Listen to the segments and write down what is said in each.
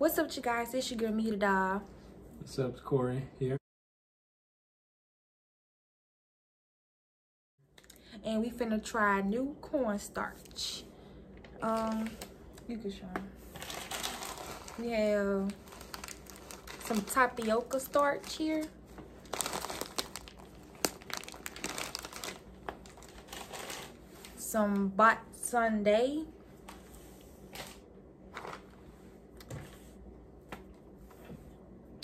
What's up, you guys? It's your girl, Mitaa Doll. What's up, Corey here. And we finna try new cornstarch. Um, you can show 'em. We have some tapioca starch here. Some bot sundae.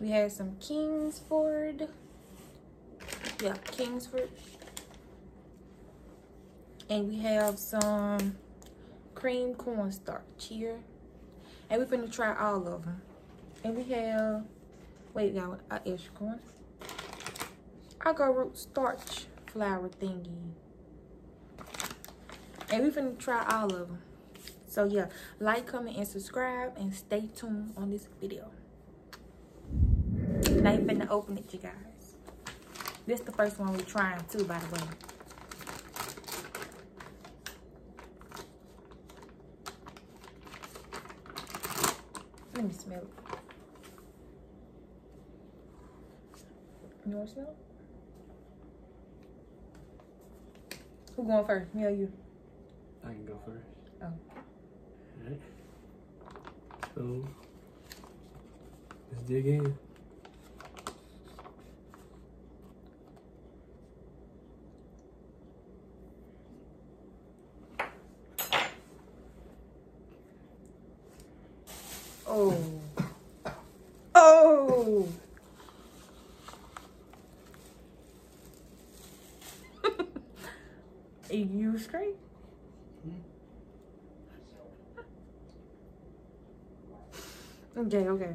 We have some Kingsford. Yeah, Kingsford. And we have some cream cornstarch here. And we're gonna try all of them. And we have, wait, y'all, our extra corn. Root starch flour thingy. And we're gonna try all of them. So yeah, like, comment, and subscribe, and stay tuned on this video. Now you finna open it, you guys. This the first one we're trying too, by the way. Let me smell it. You want to smell it? Who going first? Me or you? I can go first. Oh. Alright. So, let's dig in. Oh. Oh. You straight? Hmm? Okay, okay.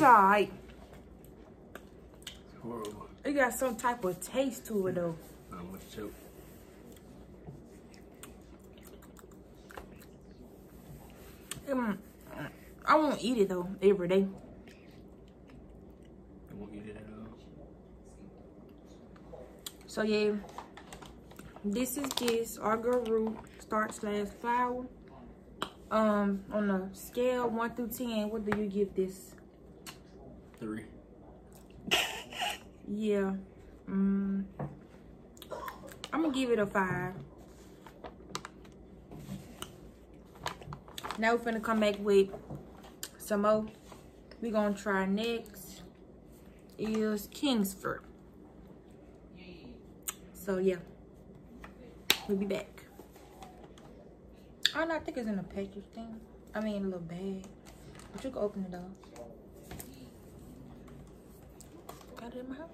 It's alright. It's horrible. It got some type of taste to it though. Not much choke. Mm, I won't eat it though every day. I won't eat it at all. So yeah, this is this argo root starch slash flour. Um, on a scale one through ten, what do you give this? Three. Yeah, mm, I'm gonna give it a five. Now we're gonna come back with some more. We're gonna try next is Kingsford. So yeah, we'll be back. Oh I think it's in a package thing. I mean, a little bag. But you can open it up. Got it in my house.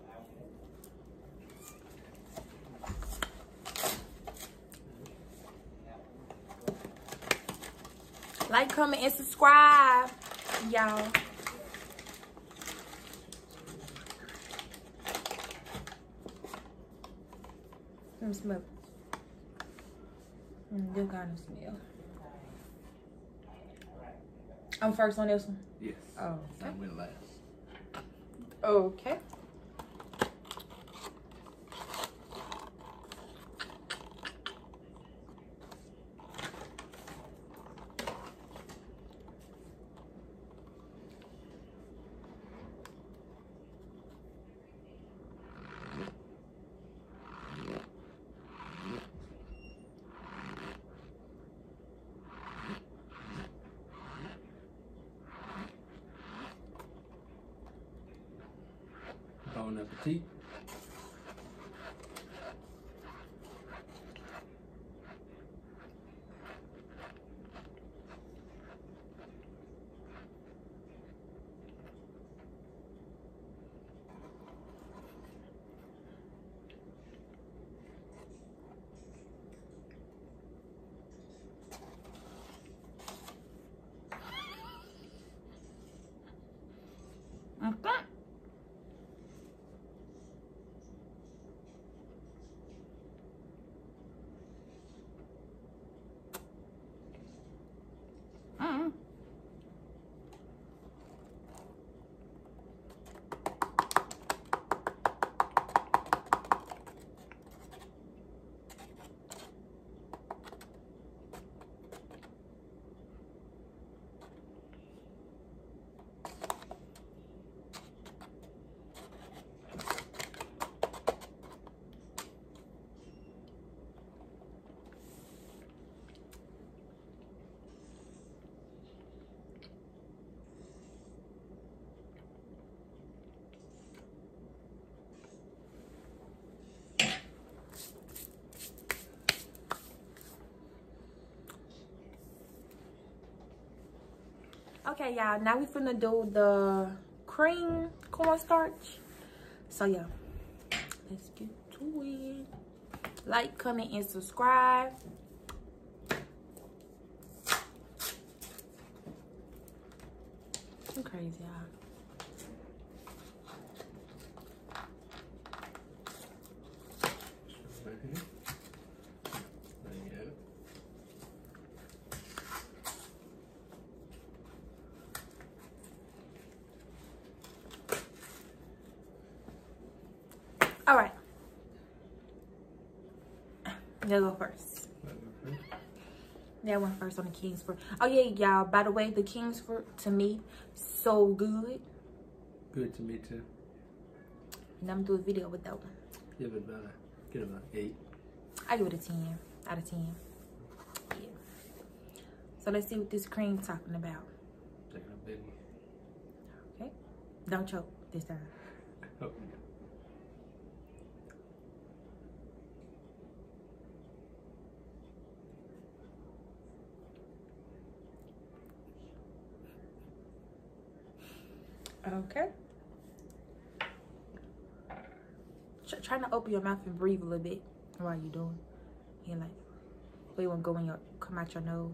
Like, comment, and subscribe, y'all. Let me smell. Mm, good kind of smell. I'm first on this one. Yes. Oh. I went last. Okay. bon appétit. Okay, y'all. Now we finna do the cream cornstarch. So yeah, let's get to it. Like, comment, and subscribe. I'm crazy, y'all. Right here. There you have it. All right. They'll go first. That one first. That one first on the Kingsford. Oh yeah, y'all. By the way, the Kingsford to me so good. Good to me too. And I'm gonna do a video with that one. Give it about a, get about eight. I give it a 10 out of 10. Yeah. So let's see what this cream talking about. Taking a big one. Okay. Don't choke this time. Oh, Okay. Try, trying to open your mouth and breathe a little bit while you're doing. And like, we won't go in your come out your nose.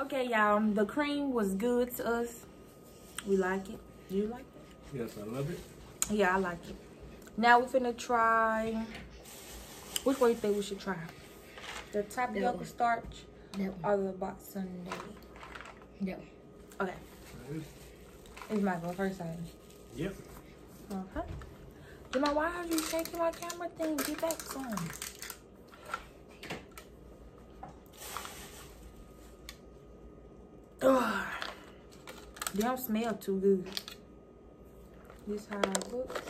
Okay, y'all. The cream was good to us. We like it. Do you like it? Yes, I love it. Yeah, I like it. Now we're finna try. Which one you think we should try? The tapioca one. starch That one. or the box sundae? That one. Okay, it's my first time. Yep. Uh-huh. Jama, why are you shaking my camera thing? Get back some. They don't smell too good. This how it looks.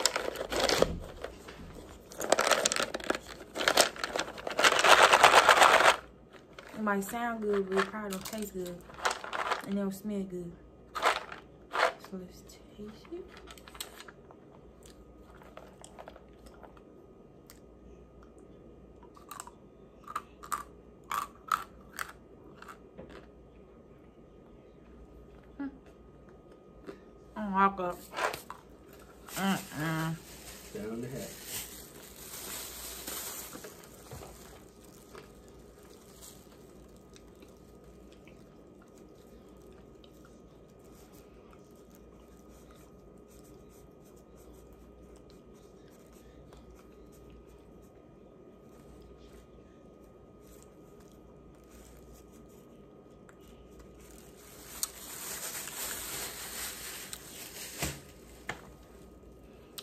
It might sound good, but it probably don't taste good. And it don't smell good. So let's taste it. I got. Mm-mm. Down the hatch.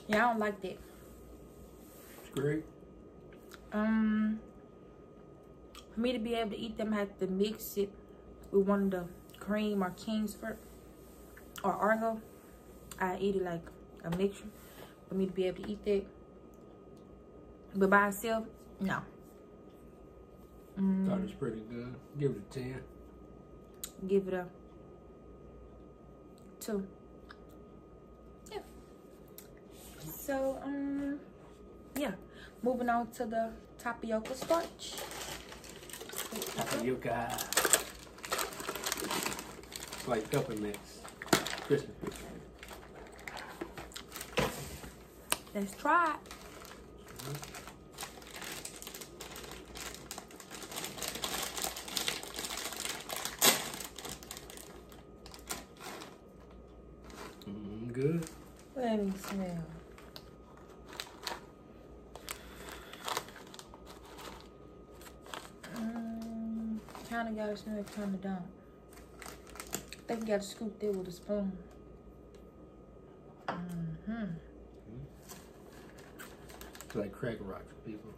Yeah, I don't like that. It's Great. Um, for me to be able to eat them, I have to mix it with one of the cream or Kingsford or Argo. I eat it like a mixture for me to be able to eat that. But by itself, no. Mm. Thought it's was pretty good. Give it a 10. Give it a 2. So, um, yeah. Moving on to the tapioca starch. Tapioca. It's like peppermints. Christmas. Let's try it. Mm, good. Let me smell. Mm, kind of gotta smell, kind of don't. I think you gotta scoop that with a spoon. Mm-hmm. It's like cracker rock for people.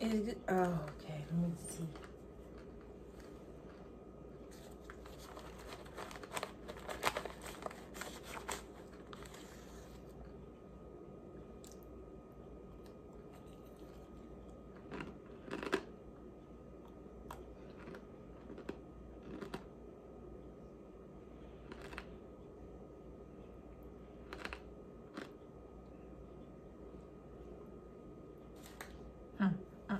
Is it? Oh, okay. Let me see. Mm, uh-uh.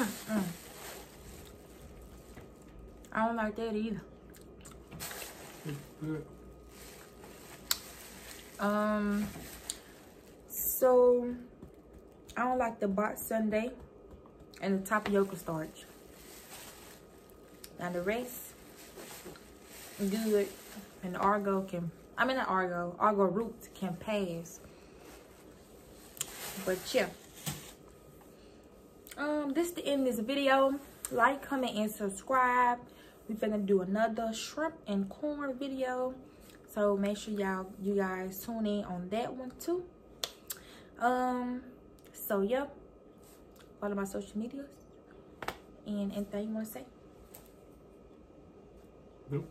Mm, mm. I don't like that either. Um, so I don't like the bot sundae and the tapioca starch. Now the rest, good, and the argo can. I mean, not argo, argo root can pass. But yeah. Um, this the end of this video. Like, comment, and subscribe. We finna do another shrimp and corn video. So make sure y'all you guys tune in on that one too. Um, so yep. Follow my social medias. And anything you want to say? Nope.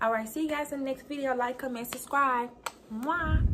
All right, see you guys in the next video. Like, comment, subscribe. Mwah.